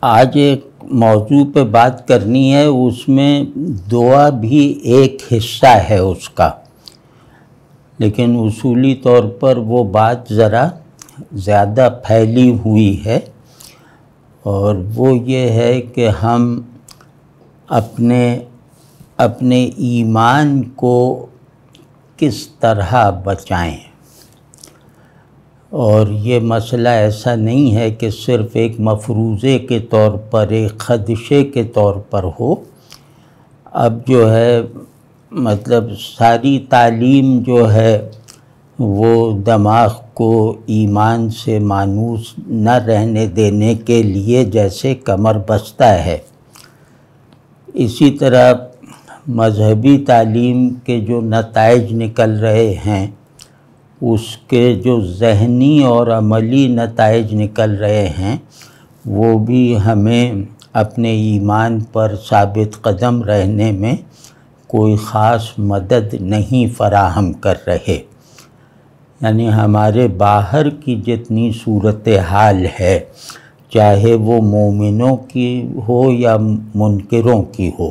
آج ایک موضوع پہ بات کرنی ہے، اس میں دعا بھی ایک حصہ ہے اس کا۔ لیکن اصولی طور پر وہ بات ذرا زیادہ پھیلی ہوئی ہے اور وہ یہ ہے کہ ہم اپنے اپنے ایمان کو کس طرح بچائیں۔ اور یہ مسئلہ ایسا نہیں ہے کہ صرف ایک مفروضے کے طور پر، ایک خدشے کے طور پر ہو۔ اب جو ہے مطلب ساری تعلیم جو ہے، وہ دماغ کو ایمان سے مانوس نہ رہنے دینے کے لیے جیسے کمر بستہ ہے۔ اسی طرح مذہبی تعلیم کے جو نتائج نکل رہے ہیں اس کے جو ذہنی اور عملی نتائج نکل رہے ہیں، وہ بھی ہمیں اپنے ایمان پر ثابت قدم رہنے میں کوئی خاص مدد نہیں فراہم کر رہے۔ یعنی ہمارے باہر کی جتنی صورت حال ہے، چاہے وہ مومنوں کی ہو یا منکروں کی ہو،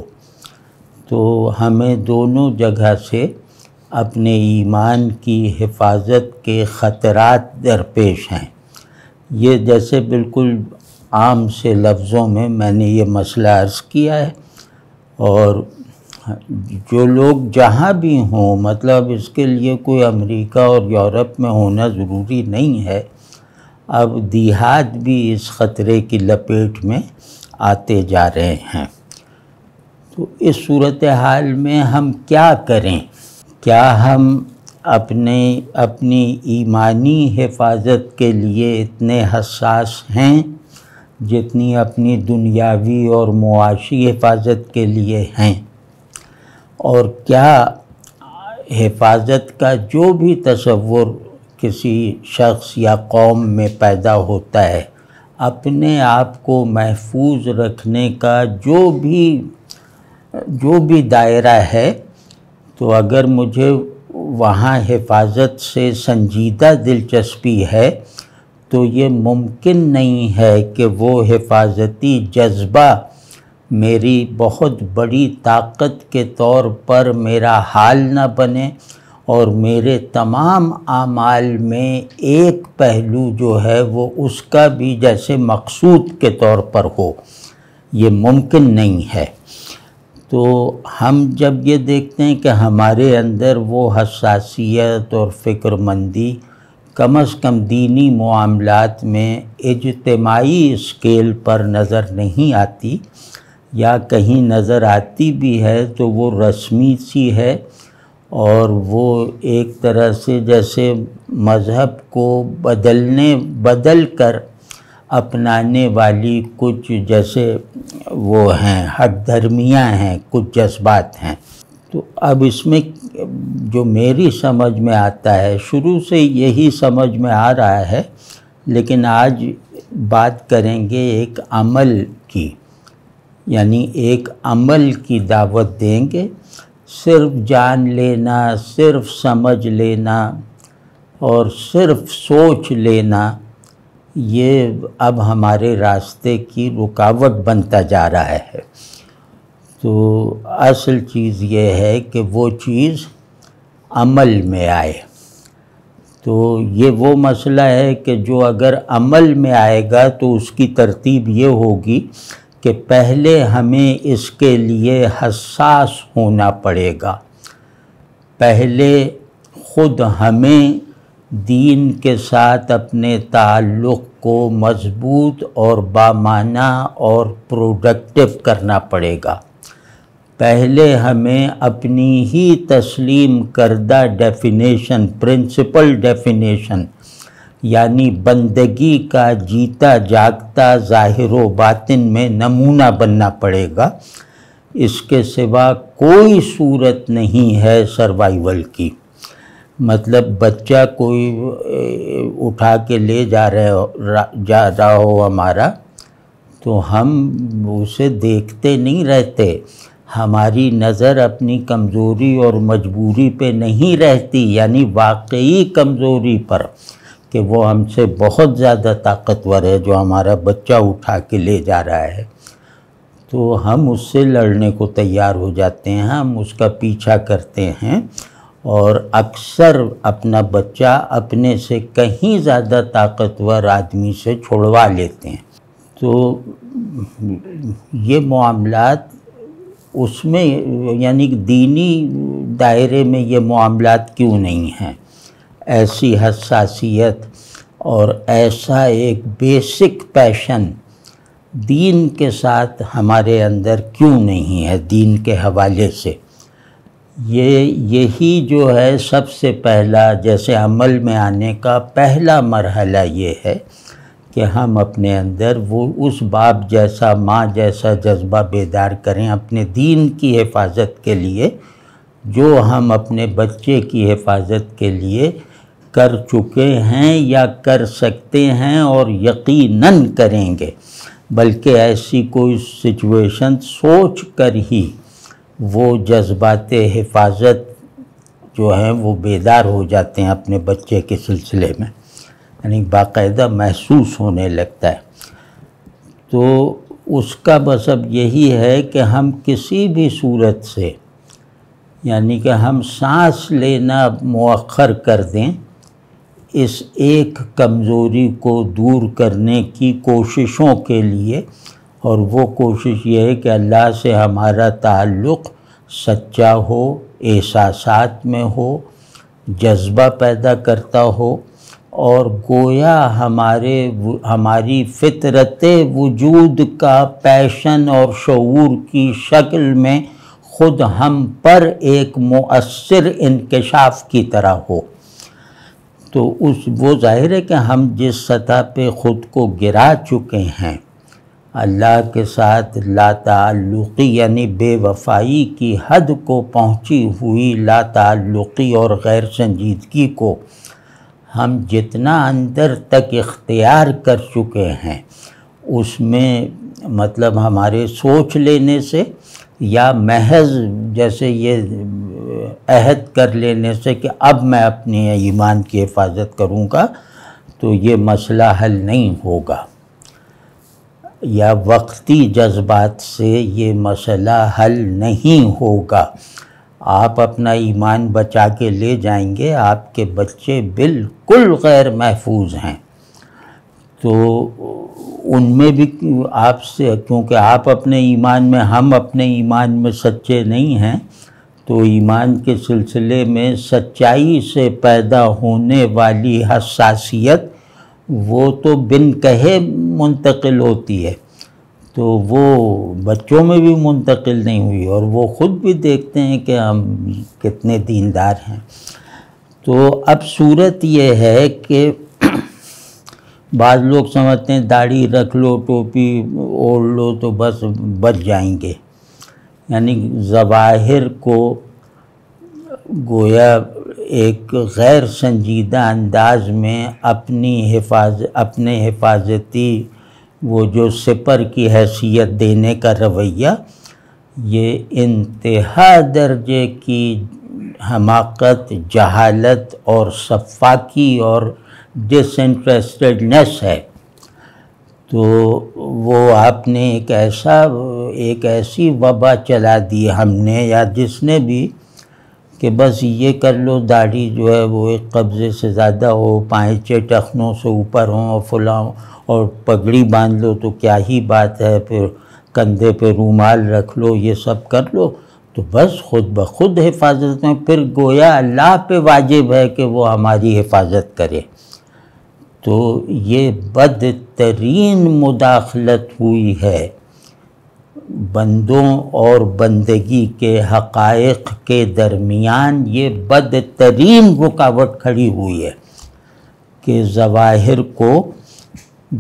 تو ہمیں دونوں جگہ سے اپنے ایمان کی حفاظت کے خطرات درپیش ہیں۔ یہ جیسے بالکل عام سے لفظوں میں میں نے یہ مسئلہ عرض کیا ہے۔ اور جو لوگ جہاں بھی ہوں مطلب اس کے لیے کوئی امریکہ اور یورپ میں ہونا ضروری نہیں ہے۔ اب دیہات بھی اس خطرے کی لپیٹ میں آتے جا رہے ہیں۔ تو اس صورتحال میں ہم کیا کریں؟ کیا ہم اپنے اپنی ایمانی حفاظت کے لیے اتنے حساس ہیں جتنی اپنی دنیاوی اور معاشی حفاظت کے لیے ہیں؟ اور کیا حفاظت کا جو بھی تصور کسی شخص یا قوم میں پیدا ہوتا ہے، اپنے آپ کو محفوظ رکھنے کا جو بھی جو بھی دائرہ ہے تو اگر مجھے وہاں حفاظت سے سنجیدہ دلچسپی ہے، تو یہ ممکن نہیں ہے کہ وہ حفاظتی جذبہ میری بہت بڑی طاقت کے طور پر میرا حال نہ بنے اور میرے تمام اعمال میں ایک پہلو جو ہے وہ اس کا بھی جیسے مقصود کے طور پر ہو۔ یہ ممکن نہیں ہے۔ تو ہم جب یہ دیکھتے ہیں کہ ہمارے اندر وہ حساسیت اور فکر مندی کم از کم دینی معاملات میں اجتماعی اسکیل پر نظر نہیں آتی یا کہیں نظر آتی بھی ہے تو وہ رسمی سی ہے اور وہ ایک طرح سے جیسے مذہب کو بدلنے، بدل کر اپنانے والی کچھ جیسے وہ ہیں حق دھرمیاں ہیں، کچھ جذبات ہیں۔ تو اب اس میں جو میری سمجھ میں آتا ہے، شروع سے یہی سمجھ میں آ رہا ہے، لیکن آج بات کریں گے ایک عمل کی۔ یعنی ایک عمل کی دعوت دیں گے۔ صرف جان لینا، صرف سمجھ لینا اور صرف سوچ لینا یہ اب ہمارے راستے کی رکاوٹ بنتا جا رہا ہے۔ تو اصل چیز یہ ہے کہ وہ چیز عمل میں آئے۔ تو یہ وہ مسئلہ ہے کہ جو اگر عمل میں آئے گا تو اس کی ترتیب یہ ہوگی کہ پہلے ہمیں اس کے لیے حساس ہونا پڑے گا۔ پہلے خود ہمیں دین کے ساتھ اپنے تعلق کو مضبوط اور بامانہ اور پروڈکٹیو کرنا پڑے گا۔ پہلے ہمیں اپنی ہی تسلیم کردہ ڈیفینیشن پرنسپل ڈیفینیشن یعنی بندگی کا جیتا جاگتا ظاہر و باطن میں نمونہ بننا پڑے گا۔ اس کے سوا کوئی صورت نہیں ہے سروائیول کی۔ مطلب بچہ کوئی اٹھا کے لے جا رہے جا، رہا ہو ہمارا، تو ہم اسے دیکھتے نہیں رہتے۔ ہماری نظر اپنی کمزوری اور مجبوری پہ نہیں رہتی یعنی واقعی کمزوری پر، کہ وہ ہم سے بہت زیادہ طاقتور ہے جو ہمارا بچہ اٹھا کے لے جا رہا ہے۔ تو ہم اس سے لڑنے کو تیار ہو جاتے ہیں، ہم اس کا پیچھا کرتے ہیں۔ اور اکثر اپنا بچہ اپنے سے کہیں زیادہ طاقتور آدمی سے چھوڑوا لیتے ہیں۔ تو یہ معاملات اس میں یعنی دینی دائرے میں یہ معاملات کیوں نہیں ہیں؟ ایسی حساسیت اور ایسا ایک بیسک پیشن دین کے ساتھ ہمارے اندر کیوں نہیں ہے؟ دین کے حوالے سے۔ یہ یہی جو ہے سب سے پہلا، جیسے عمل میں آنے کا پہلا مرحلہ یہ ہے کہ ہم اپنے اندر وہ اس باپ جیسا، ماں جیسا جذبہ بیدار کریں اپنے دین کی حفاظت کے لیے، جو ہم اپنے بچے کی حفاظت کے لیے کر چکے ہیں یا کر سکتے ہیں اور یقیناً کریں گے، بلکہ ایسی کوئی سچویشن سوچ کر ہی وہ جذبات حفاظت جو ہیں وہ بیدار ہو جاتے ہیں اپنے بچے کے سلسلے میں یعنی باقاعدہ محسوس ہونے لگتا ہے۔ تو اس کا مذہب یہی ہے کہ ہم کسی بھی صورت سے یعنی کہ ہم سانس لینا مؤخر کر دیں، اس ایک کمزوری کو دور کرنے کی کوششوں کے لیے اور وہ کوشش یہ ہے کہ اللہ سے ہمارا تعلق سچا ہو، احساسات میں ہو، جذبہ پیدا کرتا ہو اور گویا ہمارے ہماری فطرت وجود کا پیشن اور شعور کی شکل میں خود ہم پر ایک مؤثر انکشاف کی طرح ہو۔ تو اس، وہ ظاہر ہے کہ ہم جس سطح پہ خود کو گرا چکے ہیں۔ اللہ کے ساتھ لا تعلقی یعنی بے وفائی کی حد کو پہنچی ہوئی لا تعلقی اور غیر سنجیدگی کو ہم جتنا اندر تک اختیار کر چکے ہیں، اس میں مطلب ہمارے سوچ لینے سے یا محض جیسے یہ عہد کر لینے سے کہ اب میں اپنی ایمان کی حفاظت کروں گا تو یہ مسئلہ حل نہیں ہوگا۔ یا وقتی جذبات سے یہ مسئلہ حل نہیں ہوگا۔ آپ اپنا ایمان بچا کے لے جائیں گے، آپ کے بچے بالکل غیر محفوظ ہیں۔ تو ان میں بھی آپ سے، کیونکہ آپ اپنے ایمان میں، ہم اپنے ایمان میں سچے نہیں ہیں، تو ایمان کے سلسلے میں سچائی سے پیدا ہونے والی حساسیت وہ تو بن کہے منتقل ہوتی ہے، تو وہ بچوں میں بھی منتقل نہیں ہوئی اور وہ خود بھی دیکھتے ہیں کہ ہم کتنے دیندار ہیں۔ تو اب صورت یہ ہے کہ بعض لوگ سمجھتے ہیں داڑھی رکھ لو، ٹوپی اوڑھ لو تو بس بچ جائیں گے۔ یعنی ظواہر کو گویا ایک غیر سنجیدہ انداز میں اپنی حفاظ، اپنے حفاظتی وہ جو سپر کی حیثیت دینے کا رویہ، یہ انتہا درجے کی حماقت، جہالت اور صفاقی اور ڈس انٹرسٹڈنیس ہے۔ تو وہ آپ نے ایک ایسا، ایک ایسی وبا چلا دی ہم نے، یا جس نے بھی کہ بس یہ کر لو، داڑھی جو ہے وہ ایک قبضے سے زیادہ ہو پائچے ٹخنوں سے اوپر ہوں اور فلاں اور پگڑی باندھ لو تو کیا ہی بات ہے، پھر کندھے پہ رومال رکھ لو، یہ سب کر لو۔ تو بس خود بخود حفاظت میں پھر گویا اللہ پہ واجب ہے کہ وہ ہماری حفاظت کرے۔ تو یہ بدترین مداخلت ہوئی ہے۔ بندوں اور بندگی کے حقائق کے درمیان یہ بدترین رکاوٹ کھڑی ہوئی ہے کہ ظواہر کو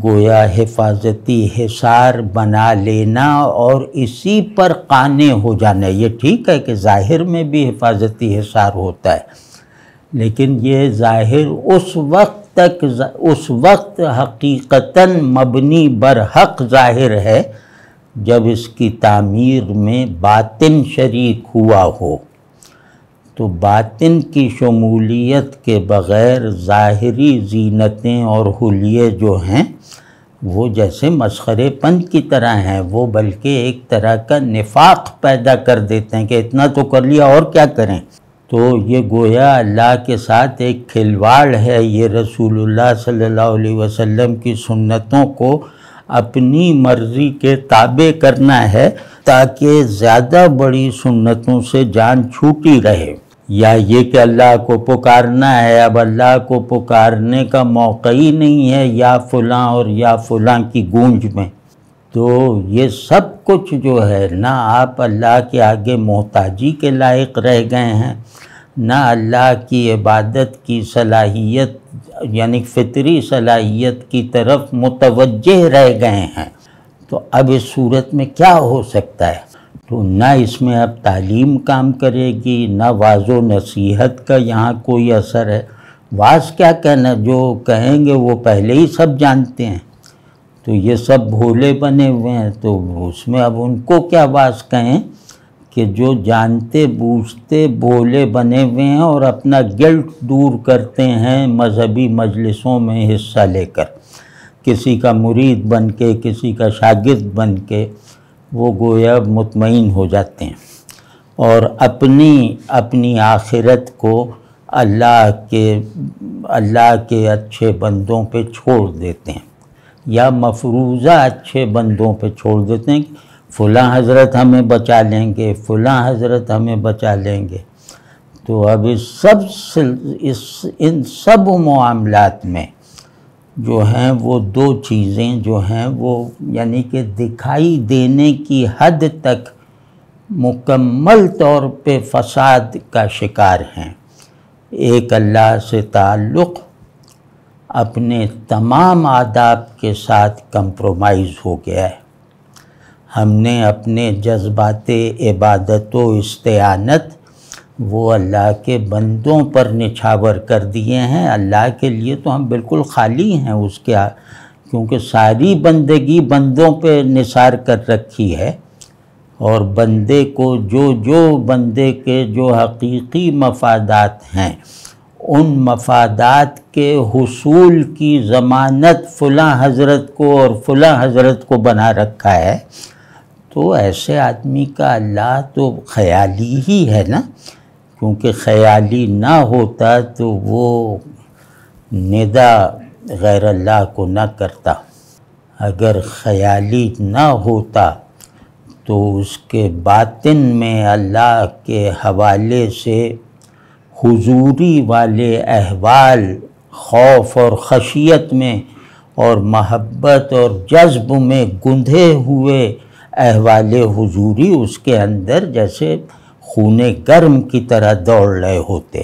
گویا حفاظتی حصار بنا لینا اور اسی پر قانے ہو جانا یہ ٹھیک ہے کہ ظاہر میں بھی حفاظتی حصار ہوتا ہے، لیکن یہ ظاہر اس وقت تک، اس وقت حقیقتاً مبنی برحق ظاہر ہے جب اس کی تعمیر میں باطن شریک ہوا ہو، تو باطن کی شمولیت کے بغیر ظاہری زینتیں اور حلیے جو ہیں، وہ جیسے مسخرے پند کی طرح ہیں۔ وہ بلکہ ایک طرح کا نفاق پیدا کر دیتے ہیں کہ اتنا تو کر لیا، اور کیا کریں؟ تو یہ گویا اللہ کے ساتھ ایک کھلواڑ ہے۔ یہ رسول اللہ صلی اللہ علیہ وسلم کی سنتوں کو اپنی مرضی کے تابع کرنا ہے تاکہ زیادہ بڑی سنتوں سے جان چھوٹی رہے۔ یا یہ کہ اللہ کو پکارنا ہے، اب اللہ کو پکارنے کا موقع ہی نہیں ہے یا فلاں اور یا فلاں کی گونج میں۔ تو یہ سب کچھ جو ہے نہ آپ اللہ کے آگے محتاجی کے لائق رہ گئے ہیں۔ نہ اللہ کی عبادت کی صلاحیت یعنی فطری صلاحیت کی طرف متوجہ رہ گئے ہیں۔ تو اب اس صورت میں کیا ہو سکتا ہے؟ تو نہ اس میں اب تعلیم کام کرے گی، نہ واض و نصیحت کا یہاں کوئی اثر ہے۔ واز کیا کہنا، جو کہیں گے وہ پہلے ہی سب جانتے ہیں۔ تو یہ سب بھولے بنے ہوئے ہیں، تو اس میں اب ان کو کیا واز کہیں؟ کہ جو جانتے، بوجھتے بھولے بنے ہوئے ہیں اور اپنا گلٹ دور کرتے ہیں مذہبی مجلسوں میں حصہ لے کر۔ کسی کا مرید بن کے، کسی کا شاگرد بن کے وہ گویا مطمئن ہو جاتے ہیں۔ اور اپنی اپنی آخرت کو اللہ کے اللہ کے اچھے بندوں پہ چھوڑ دیتے ہیں۔ یا مفروضہ اچھے بندوں پہ چھوڑ دیتے ہیں فلاں حضرت ہمیں بچا لیں گے، فلاں حضرت ہمیں بچا لیں گے۔ تو اب اس سب اس، ان سب معاملات میں جو ہیں وہ دو چیزیں جو ہیں وہ یعنی کہ دکھائی دینے کی حد تک مکمل طور پہ فساد کا شکار ہیں۔ ایک اللہ سے تعلق اپنے تمام آداب کے ساتھ کمپرومائز ہو گیا ہے۔ ہم نے اپنے جذبات عبادت و استعانت وہ اللہ کے بندوں پر نچھاور کر دیے ہیں۔ اللہ کے لیے تو ہم بالکل خالی ہیں۔ اس کے کیونکہ ساری بندگی بندوں پہ نثار کر رکھی ہے اور بندے کو جو جو بندے کے جو حقیقی مفادات ہیں، ان مفادات کے حصول کی ضمانت فلاں حضرت کو اور فلاں حضرت کو بنا رکھا ہے۔ تو ایسے آدمی کا اللہ تو خیالی ہی ہے نا؟ کیونکہ خیالی نہ ہوتا تو وہ ندا غیر اللہ کو نہ کرتا۔ اگر خیالی نہ ہوتا تو اس کے باطن میں اللہ کے حوالے سے حضوری والے احوال، خوف اور خشیت میں اور محبت اور جذب میں گندھے ہوئے احوال حضوری اس کے اندر جیسے خون گرم کی طرح دوڑ رہے ہوتے۔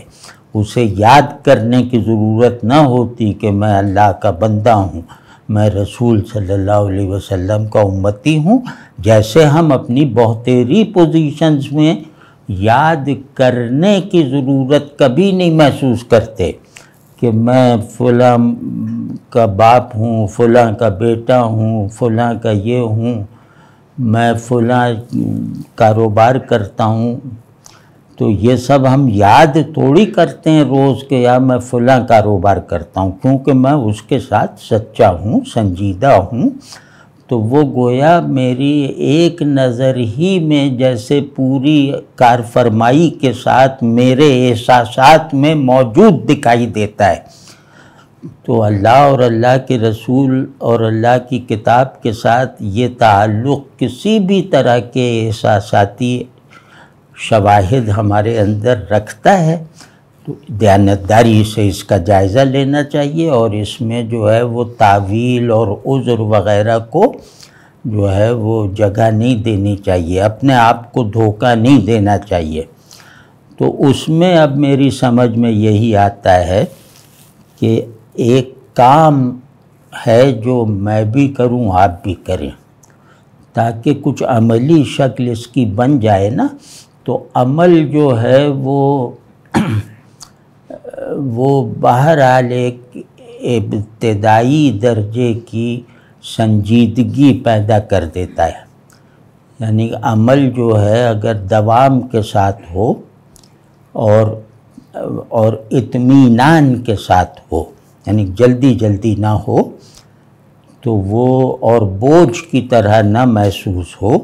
اسے یاد کرنے کی ضرورت نہ ہوتی کہ میں اللہ کا بندہ ہوں، میں رسول صلی اللہ علیہ وسلم کا امتی ہوں۔ جیسے ہم اپنی بہتری پوزیشنز میں یاد کرنے کی ضرورت کبھی نہیں محسوس کرتے کہ میں فلاں کا باپ ہوں، فلاں کا بیٹا ہوں، فلاں کا یہ ہوں۔ میں فلاں کاروبار کرتا ہوں، تو یہ سب ہم یاد توڑی کرتے ہیں روز کے یا میں فلاں کاروبار کرتا ہوں، کیونکہ میں اس کے ساتھ سچا ہوں، سنجیدہ ہوں۔ تو وہ گویا میری ایک نظر ہی میں جیسے پوری کار فرمائی کے ساتھ میرے احساسات میں موجود دکھائی دیتا ہے۔ تو اللہ اور اللہ کے رسول اور اللہ کی کتاب کے ساتھ یہ تعلق کسی بھی طرح کے احساساتی شواہد ہمارے اندر رکھتا ہے، تو دیانتداری سے اس کا جائزہ لینا چاہیے اور اس میں جو ہے وہ تعویل اور عذر وغیرہ کو جو ہے وہ جگہ نہیں دینی چاہیے، اپنے آپ کو دھوکہ نہیں دینا چاہیے۔ تو اس میں اب میری سمجھ میں یہی آتا ہے کہ ایک کام ہے جو میں بھی کروں، آپ بھی کریں۔ تاکہ کچھ عملی شکل اس کی بن جائے نا، تو عمل جو ہے وہ وہ بہرحال ایک ابتدائی درجے کی سنجیدگی پیدا کر دیتا ہے۔ یعنی عمل جو ہے، اگر دوام کے ساتھ ہو اور اور اطمینان کے ساتھ ہو۔ یعنی جلدی جلدی نہ ہو تو وہ اور بوجھ کی طرح نہ محسوس ہو،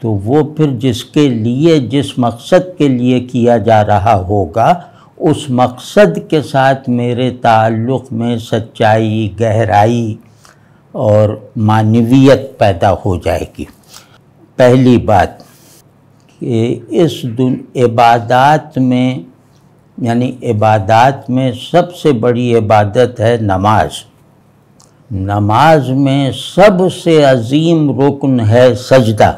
تو وہ پھر جس کے لیے، جس مقصد کے لیے کیا جا رہا ہوگا، اس مقصد کے ساتھ میرے تعلق میں سچائی، گہرائی اور معنویت پیدا ہو جائے گی۔ پہلی بات کہ اس دن عبادات میں یعنی عبادات میں سب سے بڑی عبادت ہے نماز۔ نماز میں سب سے عظیم رکن ہے سجدہ۔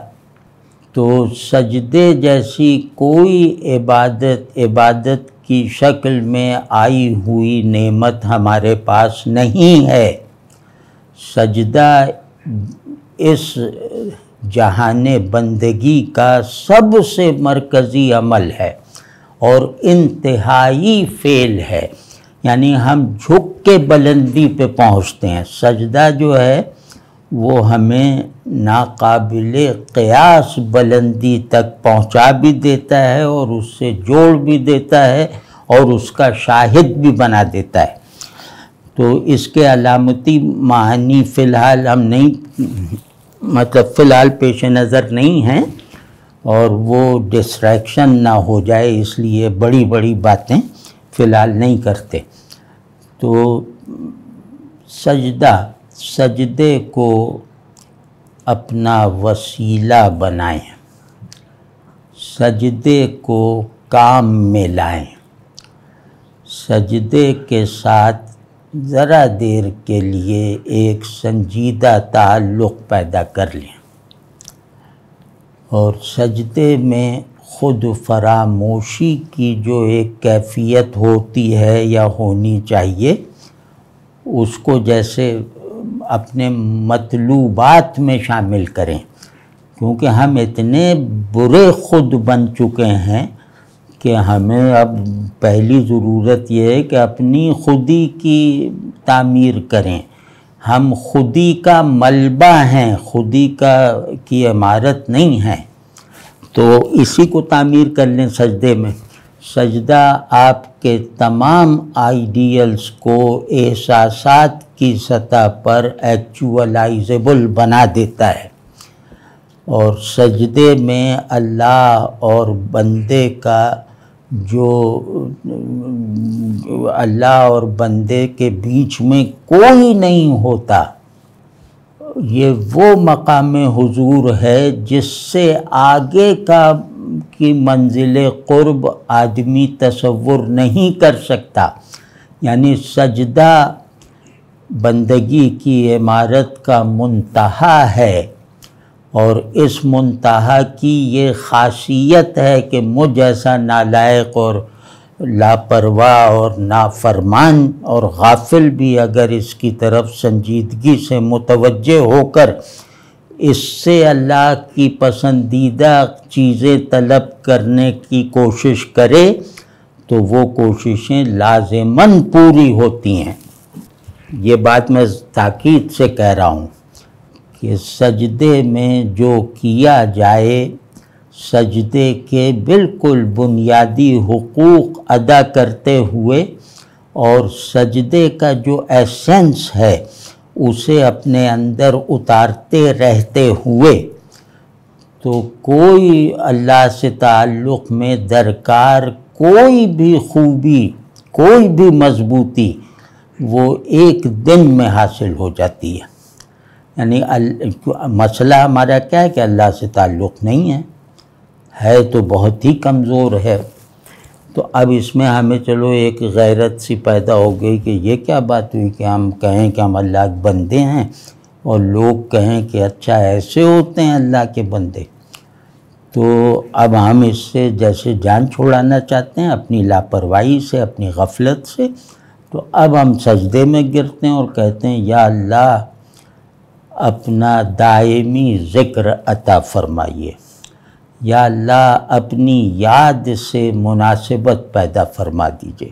تو سجدے جیسی کوئی عبادت عبادت کی شکل میں آئی ہوئی نعمت ہمارے پاس نہیں ہے۔ سجدہ اس جہان بندگی کا سب سے مرکزی عمل ہے۔ اور انتہائی فعل ہے۔ یعنی ہم جھک کے بلندی پہ پہنچتے ہیں۔ سجدہ جو ہے وہ ہمیں ناقابل قیاس بلندی تک پہنچا بھی دیتا ہے اور اس سے جوڑ بھی دیتا ہے اور اس کا شاہد بھی بنا دیتا ہے۔ تو اس کے علامتی معنی فی الحال ہم نہیں مطلب فی الحال پیش نظر نہیں ہیں۔ اور وہ ڈسٹریکشن نہ ہو جائے، اس لیے بڑی بڑی باتیں فی الحال نہیں کرتے۔ تو سجدہ، سجدے کو اپنا وسیلہ بنائیں۔ سجدے کو کام میں لائیں۔ سجدے کے ساتھ ذرا دیر کے لیے ایک سنجیدہ تعلق پیدا کر لیں۔ اور سجدے میں خود فراموشی کی جو ایک کیفیت ہوتی ہے یا ہونی چاہیے، اس کو جیسے اپنے مطلوبات میں شامل کریں۔ کیونکہ ہم اتنے برے خود بن چکے ہیں کہ ہمیں اب پہلی ضرورت یہ ہے کہ اپنی خودی کی تعمیر کریں۔ ہم خودی کا ملبہ ہیں، خودی کا کی عمارت نہیں ہے۔ تو اسی کو تعمیر کر لیں سجدے میں۔ سجدہ آپ کے تمام آئیڈیلز کو احساسات کی سطح پر ایکچولائزیبل بنا دیتا ہے۔ اور سجدے میں اللہ اور بندے کا جو اللہ اور بندے کے بیچ میں کوئی نہیں ہوتا، یہ وہ مقام حضور ہے جس سے آگے کا کی منزل قرب آدمی تصور نہیں کر سکتا۔ یعنی سجدہ بندگی کی عمارت کا منتہا ہے۔ اور اس منتہا کی یہ خاصیت ہے کہ مجھ ایسا نالائق اور لاپرواہ اور نافرمان اور غافل بھی اگر اس کی طرف سنجیدگی سے متوجہ ہو کر اس سے اللہ کی پسندیدہ چیزیں طلب کرنے کی کوشش کرے تو وہ کوششیں لازماً پوری ہوتی ہیں۔ یہ بات میں تاکید سے کہہ رہا ہوں۔ کہ سجدے میں جو کیا جائے، سجدے کے بالکل بنیادی حقوق ادا کرتے ہوئے اور سجدے کا جو ایسنس ہے، اسے اپنے اندر اتارتے رہتے ہوئے۔ تو کوئی اللہ سے تعلق میں درکار کوئی بھی خوبی، کوئی بھی مضبوطی وہ ایک دن میں حاصل ہو جاتی ہے۔ یعنی مسئلہ ہمارا کیا ہے کہ اللہ سے تعلق نہیں ہے۔ ہے تو بہت ہی کمزور ہے۔ تو اب اس میں ہمیں چلو ایک غیرت سی پیدا ہو گئی کہ یہ کیا بات ہوئی کہ ہم کہیں کہ ہم اللہ کے بندے ہیں اور لوگ کہیں کہ اچھا ایسے ہوتے ہیں اللہ کے بندے۔ تو اب ہم اس سے جیسے جان چھوڑانا چاہتے ہیں، اپنی لاپرواہی سے، اپنی غفلت سے۔ تو اب ہم سجدے میں گرتے ہیں اور کہتے ہیں، یا اللہ اپنا دائمی ذکر عطا فرمائیے۔ یا اللہ اپنی یاد سے مناسبت پیدا فرما دیجیے۔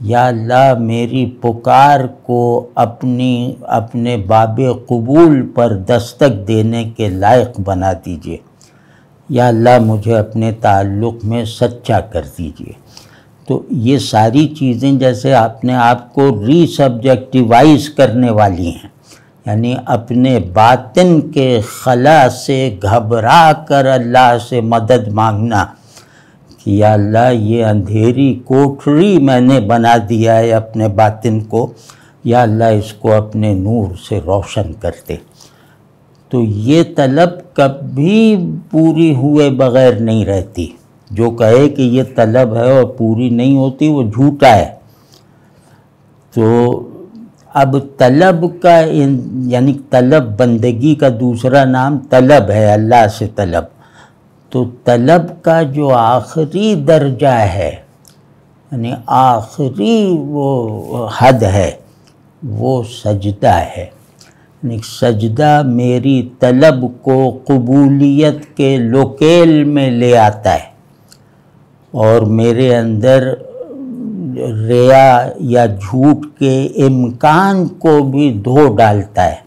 یا اللہ میری پکار کو اپنی، اپنے باب قبول پر دستک دینے کے لائق بنا دیجیے۔ یا اللہ مجھے اپنے تعلق میں سچا کر دیجیے۔ تو یہ ساری چیزیں جیسے آپ نے آپ کو ری سبجیکٹیوائز کرنے والی ہیں۔ یعنی اپنے باطن کے خلا سے گھبرا کر اللہ سے مدد مانگنا کہ یا اللہ یہ اندھیری کوٹری میں نے بنا دیا ہے اپنے باطن کو، یا اللہ اس کو اپنے نور سے روشن کرتے تو یہ طلب کبھی پوری ہوئے بغیر نہیں رہتی۔ جو کہے کہ یہ طلب ہے اور پوری نہیں ہوتی، وہ جھوٹا ہے۔ تو اب طلب کا یعنی طلب بندگی کا دوسرا نام طلب ہے، اللہ سے طلب۔ تو طلب کا جو آخری درجہ ہے یعنی آخری وہ حد ہے، وہ سجدہ ہے۔ یعنی سجدہ میری طلب کو قبولیت کے لوکیل میں لے آتا ہے اور میرے اندر ریا یا جھوٹ کے امکان کو بھی دھو ڈالتا ہے۔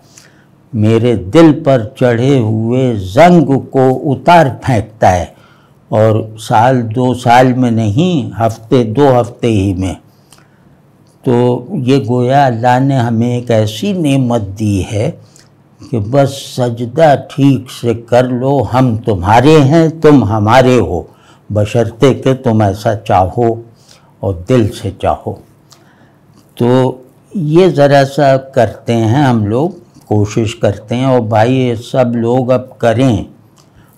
میرے دل پر چڑھے ہوئے زنگ کو اتار پھینکتا ہے اور سال دو سال میں نہیں، ہفتے دو ہفتے ہی میں۔ تو یہ گویا اللہ نے ہمیں ایک ایسی نعمت دی ہے کہ بس سجدہ ٹھیک سے کر لو، ہم تمہارے ہیں، تم ہمارے ہو بشرتے کہ تم ایسا چاہو۔ اور دل سے چاہو۔ تو یہ ذرا سا کرتے ہیں ہم لوگ، کوشش کرتے ہیں۔ اور بھائی، یہ سب لوگ اب کریں۔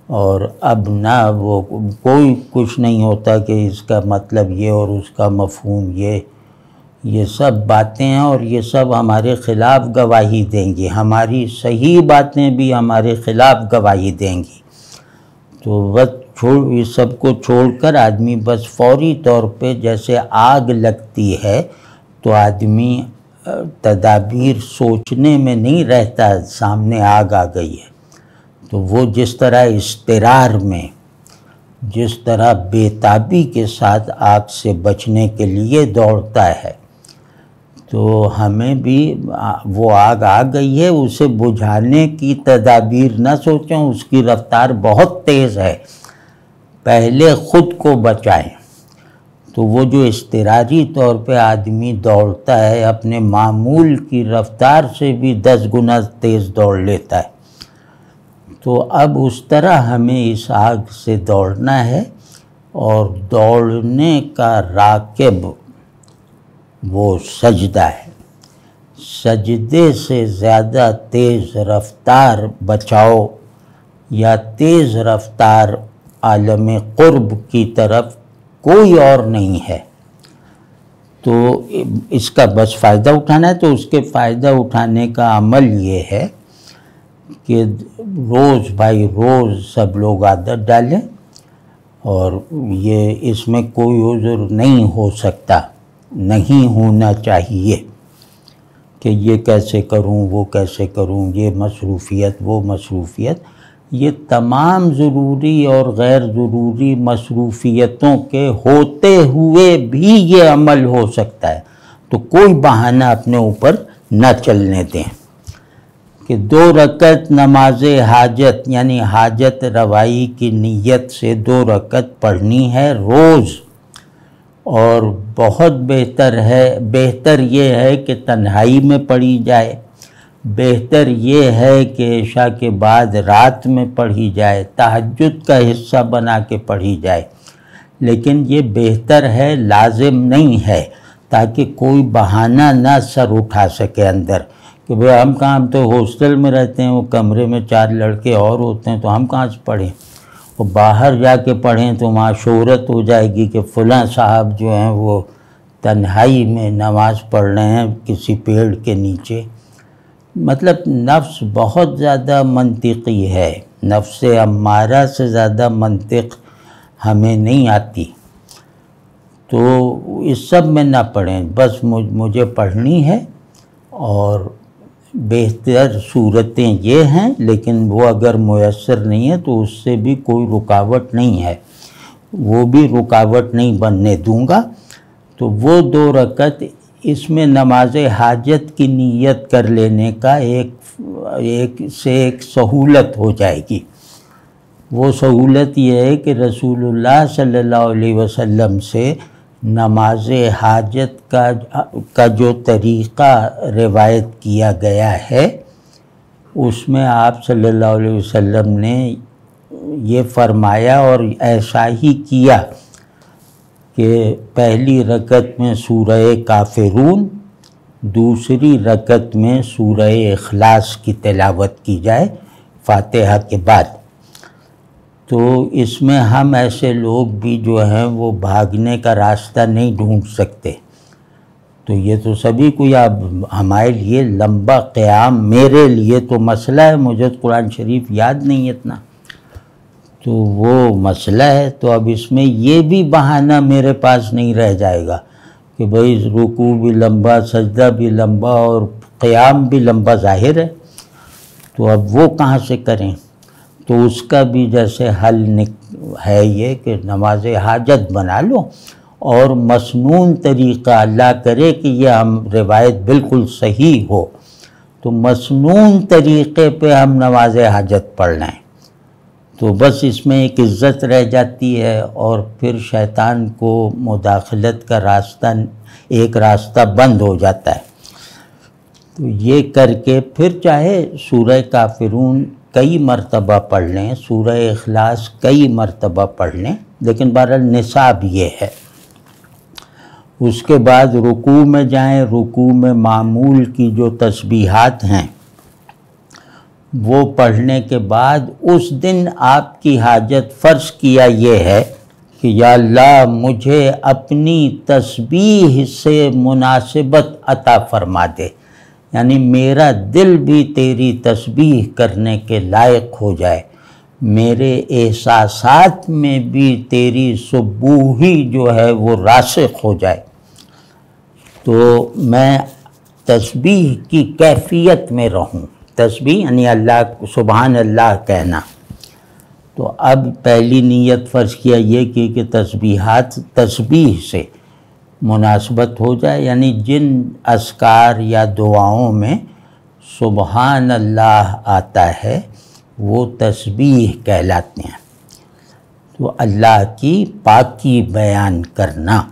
اور اب نہ وہ، کوئی کچھ نہیں ہوتا کہ اس کا مطلب یہ اور اس کا مفہوم یہ۔ یہ سب باتیں ہیں اور یہ سب ہمارے خلاف گواہی دیں گی ہماری صحیح باتیں بھی ہمارے خلاف گواہی دیں گی تو بس چھوڑ سب کو چھوڑ کر آدمی بس فوری طور پہ جیسے آگ لگتی ہے تو آدمی تدابیر سوچنے میں نہیں رہتا، سامنے آگ آ گئی ہے۔ تو وہ جس طرح استرار میں، جس طرح بیتابی کے ساتھ آگ سے بچنے کے لیے دوڑتا ہے، تو ہمیں بھی وہ آگ آ گئی ہے، اسے بجھانے کی تدابیر نہ سوچیں، اس کی رفتار بہت تیز ہے۔ پہلے خود کو بچائیں۔ تو وہ جو استراری طور پہ آدمی دوڑتا ہے، اپنے معمول کی رفتار سے بھی دس گنا تیز دوڑ لیتا ہے۔ تو اب اس طرح ہمیں اس آگ سے دوڑنا ہے اور دوڑنے کا راکب وہ سجدہ ہے۔ سجدے سے زیادہ تیز رفتار بچاؤ یا تیز رفتار عالم قرب کی طرف کوئی اور نہیں ہے۔ تو اس کا بس فائدہ اٹھانا ہے۔ تو اس کے فائدہ اٹھانے کا عمل یہ ہے کہ روز بھائی روز سب لوگ عادت ڈالیں اور یہ اس میں کوئی عذر نہیں ہو سکتا۔ نہیں ہونا چاہیے کہ یہ کیسے کروں، وہ کیسے کروں، یہ مصروفیت، وہ مصروفیت۔ یہ تمام ضروری اور غیر ضروری مصروفیتوں کے ہوتے ہوئے بھی یہ عمل ہو سکتا ہے۔ تو کوئی بہانہ اپنے اوپر نہ چلنے دیں۔ کہ دو رکت نماز حاجت یعنی حاجت روائی کی نیت سے دو رکت پڑھنی ہے روز۔ اور بہت بہتر ہے، بہتر یہ ہے کہ تنہائی میں پڑھی جائے۔ بہتر یہ ہے کہ عشاء کے بعد رات میں پڑھی جائے تحجد کا حصہ بنا کے پڑھی جائے۔ لیکن یہ بہتر ہے، لازم نہیں ہے تاکہ کوئی بہانہ نہ سر اٹھا سکے اندر کہ بھئی ہم کہاں، ہم تو ہاسٹل میں رہتے ہیں، وہ کمرے میں چار لڑکے اور ہوتے ہیں، تو ہم کہاں سے پڑھیں؟ وہ باہر جا کے پڑھیں تو وہاں شہرت ہو جائے گی کہ فلاں صاحب جو ہیں وہ تنہائی میں نماز پڑھ رہے ہیں کسی پیڑ کے نیچے۔ مطلب نفس بہت زیادہ منطقی ہے۔ نفس امارہ سے زیادہ منطق ہمیں نہیں آتی۔ تو اس سب میں نہ پڑھیں۔ بس مجھے پڑھنی ہے اور بہتر صورتیں یہ ہیں، لیکن وہ اگر میسر نہیں ہے تو اس سے بھی کوئی رکاوٹ نہیں ہے۔ وہ بھی رکاوٹ نہیں بننے دوں گا۔ تو وہ دو رکت اس میں نماز حاجت کی نیت کر لینے کا ایک ایک سے ایک سہولت ہو جائے گی۔ وہ سہولت یہ ہے کہ رسول اللہ صلی اللہ علیہ وسلم سے نماز حاجت کا کا جو طریقہ روایت کیا گیا ہے، اس میں آپ صلی اللہ علیہ وسلم نے یہ فرمایا اور ایسا ہی کیا۔ کہ پہلی رکت میں سورہ کافرون، دوسری رکت میں سورہ اخلاص کی تلاوت کی جائے فاتحہ کے بعد۔ تو اس میں ہم ایسے لوگ بھی جو ہیں وہ بھاگنے کا راستہ نہیں ڈھونڈ سکتے۔ تو یہ تو سبھی کو یا ہمارے لیے لمبا قیام، میرے لیے تو مسئلہ ہے، مجھے قرآن شریف یاد نہیں اتنا۔ تو وہ مسئلہ ہے، تو اب اس میں یہ بھی بہانہ میرے پاس نہیں رہ جائے گا کہ بھئی رکوع بھی لمبا، سجدہ بھی لمبا اور قیام بھی لمبا ظاہر ہے، تو اب وہ کہاں سے کریں؟ تو اس کا بھی جیسے حل ہے یہ کہ نماز حاجت بنا لو اور مسنون طریقہ اللہ کرے کہ یہ ہم روایت بالکل صحیح ہو۔ تو مسنون طریقے پہ ہم نماز حاجت پڑھ لیں۔ تو بس اس میں ایک عزت رہ جاتی ہے اور پھر شیطان کو مداخلت کا راستہ، ایک راستہ بند ہو جاتا ہے۔ تو یہ کر کے پھر چاہے سورہ کافرون کئی مرتبہ پڑھ لیں، سورہ اخلاص کئی مرتبہ پڑھ لیں، لیکن بہرحال نصاب یہ ہے۔ اس کے بعد رکوع میں جائیں، رکوع میں معمول کی جو تسبیحات ہیں وہ پڑھنے کے بعد اس دن آپ کی حاجت فرض کیا یہ ہے کہ یا اللہ مجھے اپنی تسبیح سے مناسبت عطا فرما دے۔ یعنی میرا دل بھی تیری تسبیح کرنے کے لائق ہو جائے۔ میرے احساسات میں بھی تیری صبوحی جو ہے وہ راسخ ہو جائے۔ تو میں تسبیح کی کیفیت میں رہوں۔ تسبیح یعنی اللہ، سبحان اللہ کہنا۔ تو اب پہلی نیت فرض کیا یہ کہ کہ تسبیحات تسبیح سے مناسبت ہو جائے یعنی جن اسکار یا دعاؤں میں سبحان اللہ آتا ہے، وہ تسبیح کہلاتے ہیں۔ تو اللہ کی پاکی بیان کرنا۔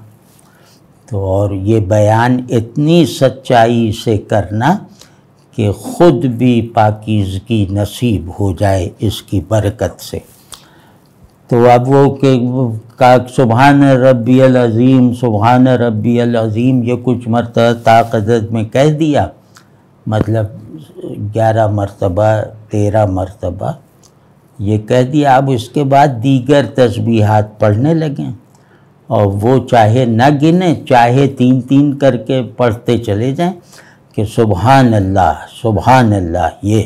تو اور یہ بیان اتنی سچائی سے کرنا کہ خود بھی پاکیزگی نصیب ہو جائے اس کی برکت سے۔ تو اب وہ کہ سبحان ربی العظیم، سبحان ربی العظیم، یہ کچھ مرتبہ طاقت میں کہہ دیا۔ مطلب گیارہ مرتبہ، تیرہ مرتبہ یہ کہہ دیا۔ اب اس کے بعد دیگر تسبیحات پڑھنے لگیں۔ اور وہ چاہے نہ گنیں چاہے تین تین کر کے پڑھتے چلے جائیں۔ کہ سبحان اللہ سبحان اللہ، یہ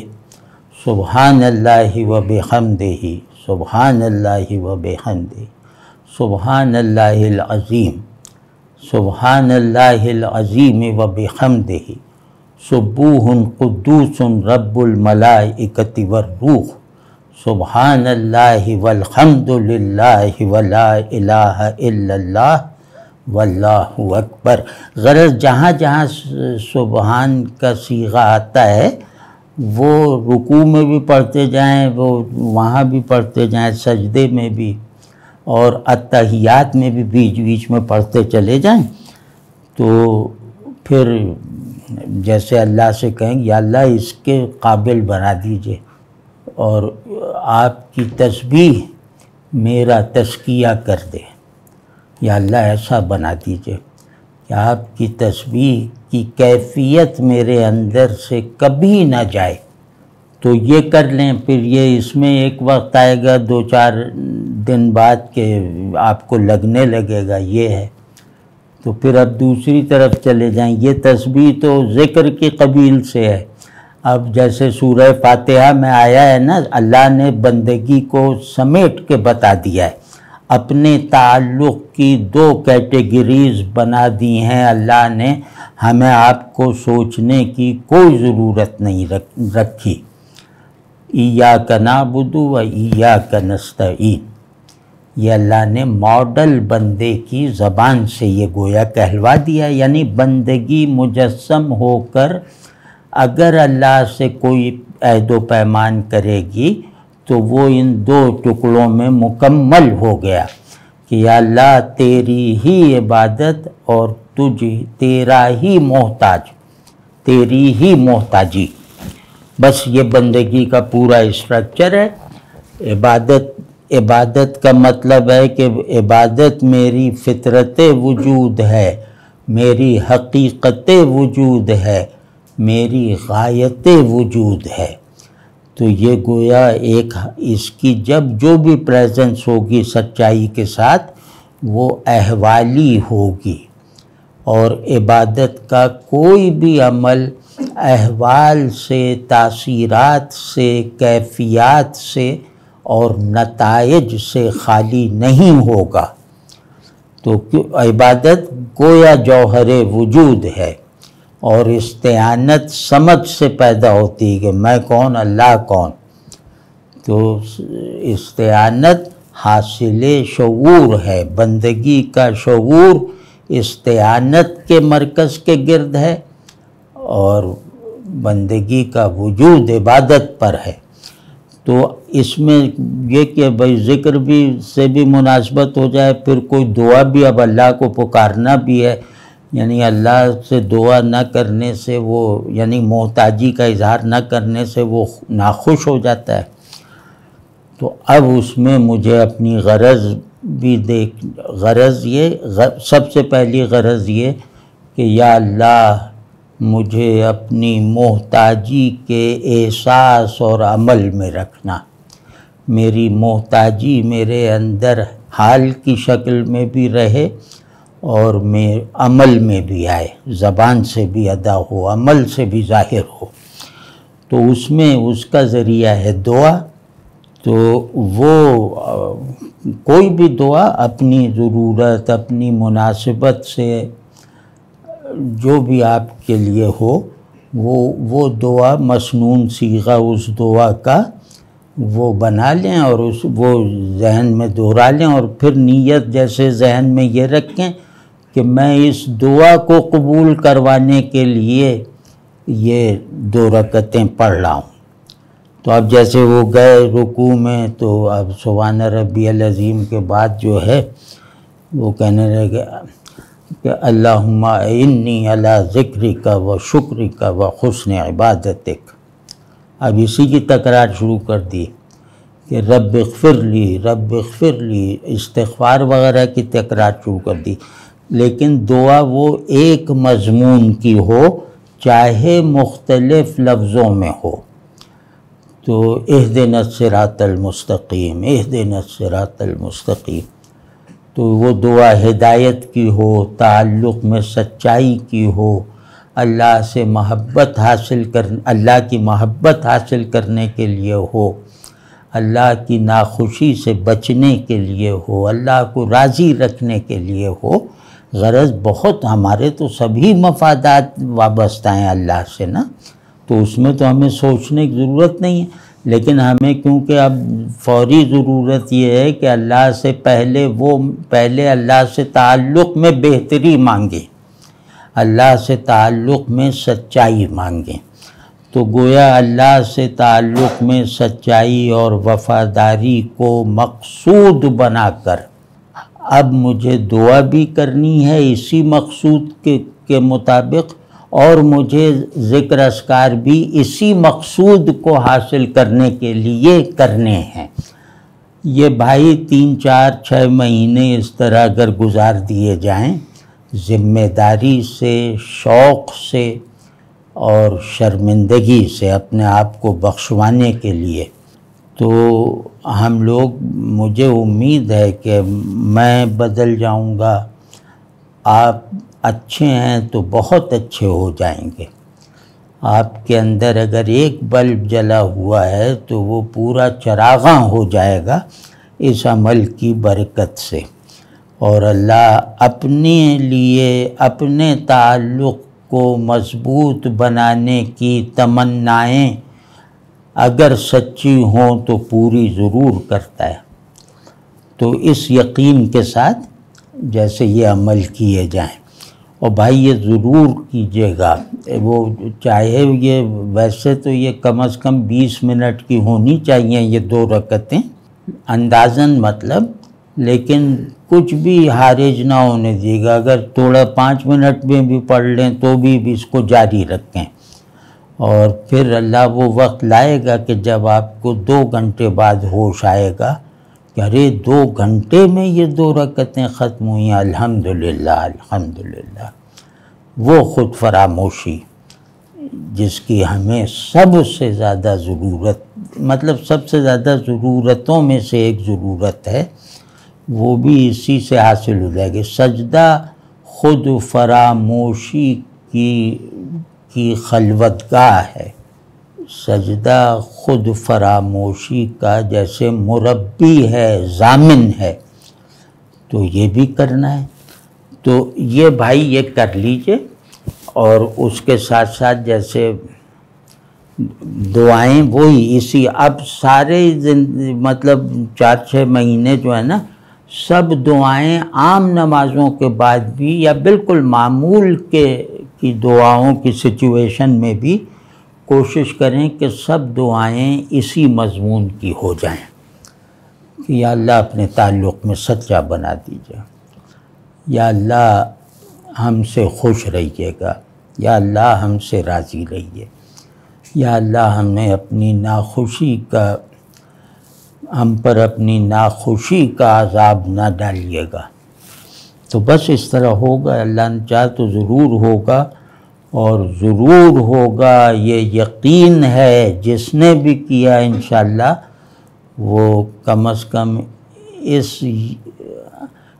سبحان اللہ و بحمدہی سبحان اللہ و بحمدہ، سبحان اللہ العظیم، سبحان اللہ العظیم و بحمدہ سبوح قدوس رب الملائکت والروح سبحان اللہ والحمد للہ ولا الہ الا اللہ واللہ اکبر۔ غرض جہاں جہاں سبحان کا سیغہ آتا ہے، وہ رکوع میں بھی پڑھتے جائیں، وہ وہاں بھی پڑھتے جائیں، سجدے میں بھی اور اتحیات میں بھی بیچ بیچ میں پڑھتے چلے جائیں۔ تو پھر جیسے اللہ سے کہیں، یا اللہ اس کے قابل بنا دیجیے۔ اور آپ کی تسبیح میرا تسکیہ کر دے۔ یا اللہ ایسا بنا دیجیے کہ آپ کی تسبیح کی کیفیت میرے اندر سے کبھی نہ جائے۔ تو یہ کر لیں، پھر یہ اس میں ایک وقت آئے گا، دو چار دن بعد کہ آپ کو لگنے لگے گا، یہ ہے۔ تو پھر اب دوسری طرف چلے جائیں۔ یہ تسبیح تو ذکر کی قبیل سے ہے۔ اب جیسے سورہ فاتحہ میں آیا ہے نا، اللہ نے بندگی کو سمیٹ کے بتا دیا ہے۔ اپنے تعلق کی دو کیٹیگریز بنا دی ہیں۔ اللہ نے ہمیں آپ کو سوچنے کی کوئی ضرورت نہیں رکھی۔ ایا کا نابدو و ایا کا نستعین۔ یہ اللہ نے ماڈل بندے کی زبان سے یہ گویا کہلوا دیا یعنی بندگی مجسم ہو کر اگر اللہ سے کوئی عہد و پیمان کرے گی تو وہ ان دو ٹکڑوں میں مکمل ہو گیا کہ یا اللہ تیری ہی عبادت اور تجھ تیرا ہی محتاج، تیری ہی محتاجی۔ بس یہ بندگی کا پورا اسٹرکچر ہے۔ عبادت عبادت کا مطلب ہے کہ عبادت میری فطرت وجود ہے، میری حقیقت وجود ہے، میری غایت وجود ہے۔ تو یہ گویا ایک اس کی جب جو بھی پریزنس ہوگی سچائی کے ساتھ، وہ احوالی ہوگی۔ اور عبادت کا کوئی بھی عمل احوال سے، تاثیرات سے، کیفیات سے اور نتائج سے خالی نہیں ہوگا۔ تو عبادت گویا جوہر وجود ہے۔ اور استعانت سمجھ سے پیدا ہوتی ہے کہ میں کون، اللہ کون۔ تو استعانت حاصل شعور ہے، بندگی کا شعور استعانت کے مرکز کے گرد ہے اور بندگی کا وجود عبادت پر ہے۔ تو اس میں یہ کہ بھائی ذکر بھی سے بھی مناسبت ہو جائے، پھر کوئی دعا بھی اب اللہ کو پکارنا بھی ہے یعنی اللہ سے دعا نہ کرنے سے وہ یعنی محتاجی کا اظہار نہ کرنے سے وہ ناخوش ہو جاتا ہے۔ تو اب اس میں مجھے اپنی غرض بھی دیکھ، غرض یہ سب سے پہلی غرض یہ کہ یا اللہ مجھے اپنی محتاجی کے احساس اور عمل میں رکھنا۔ میری محتاجی میرے اندر حال کی شکل میں بھی رہے اور میں عمل میں بھی آئے، زبان سے بھی ادا ہو، عمل سے بھی ظاہر ہو۔ تو اس میں اس کا ذریعہ ہے دعا۔ تو وہ، کوئی بھی دعا اپنی ضرورت، اپنی مناسبت سے جو بھی آپ کے لیے ہو، وہ وہ دعا مسنون سیغہ اس دعا کا وہ بنا لیں اور اس، وہ ذہن میں دہرا لیں اور پھر نیت جیسے ذہن میں یہ رکھیں۔ کہ میں اس دعا کو قبول کروانے کے لیے یہ دو رکتیں پڑھ رہا ہوں۔ تو اب جیسے وہ گئے رکوع میں، تو اب سبحان ربی العظیم کے بعد جو ہے، وہ کہنے رہے کہ کہ اللہم انی علی ذکری کا و شکری کا و حسن عبادتک۔ اب اسی کی تکرار شروع کر دی کہ رب اغفر لی، رب اغفر لی، استغفار وغیرہ کی تکرار شروع کر دی۔ لیکن دعا وہ ایک مضمون کی ہو، چاہے مختلف لفظوں میں ہو۔ تو اہدن الصراط المستقیم اہدن الصراط المستقیم۔ تو وہ دعا ہدایت کی ہو، تعلق میں سچائی کی ہو، اللہ سے محبت حاصل کر، اللہ کی محبت حاصل کرنے کے لیے ہو، اللہ کی ناخوشی سے بچنے کے لیے ہو، اللہ کو راضی رکھنے کے لیے ہو۔ غرض بہت ہمارے تو سبھی مفادات وابستہ ہیں اللہ سے نا، تو اس میں تو ہمیں سوچنے کی ضرورت نہیں ہے۔ لیکن ہمیں کیونکہ اب فوری ضرورت یہ ہے کہ اللہ سے پہلے وہ، پہلے اللہ سے تعلق میں بہتری مانگیں اللہ سے تعلق میں سچائی مانگیں تو گویا اللہ سے تعلق میں سچائی اور وفاداری کو مقصود بنا کر اب مجھے دعا بھی کرنی ہے اسی مقصود کے کے مطابق اور مجھے ذکر اسکار بھی اسی مقصود کو حاصل کرنے کے لیے کرنے ہیں۔ یہ بھائی تین چار چھ مہینے اس طرح اگر گزار دیے جائیں، ذمہ داری سے، شوق سے اور شرمندگی سے اپنے آپ کو بخشوانے کے لیے، تو ہم لوگ، مجھے امید ہے کہ میں بدل جاؤں گا۔ آپ اچھے ہیں تو بہت اچھے ہو جائیں گے۔ آپ کے اندر اگر ایک بلب جلا ہوا ہے تو وہ پورا چراغاں ہو جائے گا اس عمل کی برکت سے۔ اور اللہ اپنے لیے، اپنے تعلق کو مضبوط بنانے کی تمنائیں اگر سچی ہوں تو پوری ضرور کرتا ہے۔ تو اس یقین کے ساتھ جیسے یہ عمل کیے جائیں۔ اور بھائی، یہ ضرور کیجیے گا۔ وہ چاہے یہ ویسے تو یہ کم از کم بیس منٹ کی ہونی چاہیے یہ دو رکتیں۔ اندازن مطلب لیکن کچھ بھی حارج نہ ہونے دیے گا اگر تھوڑا پانچ منٹ میں بھی پڑھ لیں تو بھی اس کو جاری رکھیں۔ اور پھر اللہ وہ وقت لائے گا کہ جب آپ کو دو گھنٹے بعد ہوش آئے گا کہ ارے دو گھنٹے میں یہ دو رکتیں ختم ہوئیں، الحمدللہ الحمدللہ۔ وہ خود فراموشی، جس کی ہمیں سب سے زیادہ ضرورت مطلب سب سے زیادہ ضرورتوں میں سے ایک ضرورت ہے، وہ بھی اسی سے حاصل ہو جائے گی۔ سجدہ خود فراموشی کی کی خلوت گاہ ہے۔ سجدہ خود فراموشی کا جیسے مربی ہے، ضامن ہے۔ تو یہ بھی کرنا ہے۔ تو یہ بھائی یہ کر لیجیے۔ اور اس کے ساتھ ساتھ جیسے دعائیں وہی اسی اب سارے مطلب چار چھ مہینے جو ہے نا، سب دعائیں عام نمازوں کے بعد بھی یا بالکل معمول کے کی دعاؤں کی سچویشن میں بھی کوشش کریں کہ سب دعائیں اسی مضمون کی ہو جائیں۔ کہ یا اللہ اپنے تعلق میں سچا بنا دیجیے یا اللہ ہم سے خوش رہیے گا۔ یا اللہ ہم سے راضی رہیے۔ یا اللہ ہمیں اپنی ناخوشی کا، ہم پر اپنی ناخوشی کا عذاب نہ ڈالیے گا۔ تو بس اس طرح ہوگا، اللہ نے چاہ تو ضرور ہوگا اور ضرور ہوگا، یہ یقین ہے جس نے بھی کیا انشاءاللہ، وہ کم از کم اس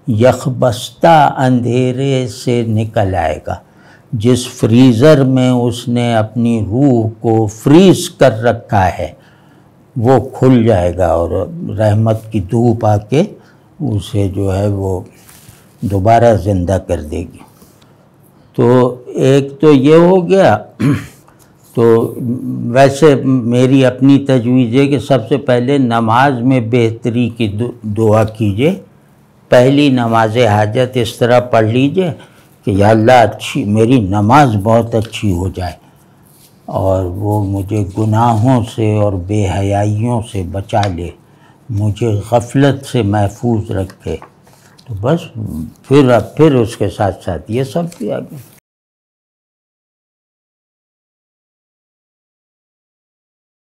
یخبستہ اندھیرے سے نکل آئے گا۔ جس فریزر میں اس نے اپنی روح کو فریز کر رکھا ہے، وہ کھل جائے گا اور رحمت کی دھوپ آ کے اسے جو ہے وہ دوبارہ زندہ کر دے گی۔ تو ایک تو یہ ہو گیا، تو ویسے میری اپنی تجویز ہے کہ سب سے پہلے نماز میں بہتری کی دعا کیجیے پہلی نماز حاجت اس طرح پڑھ لیجیے کہ یا اللہ اچھی، میری نماز بہت اچھی ہو جائے اور وہ مجھے گناہوں سے اور بے حیائیوں سے بچا لے، مجھے غفلت سے محفوظ رکھے۔ تو بس پھر پھر اس کے ساتھ ساتھ یہ سب کیا۔ گیا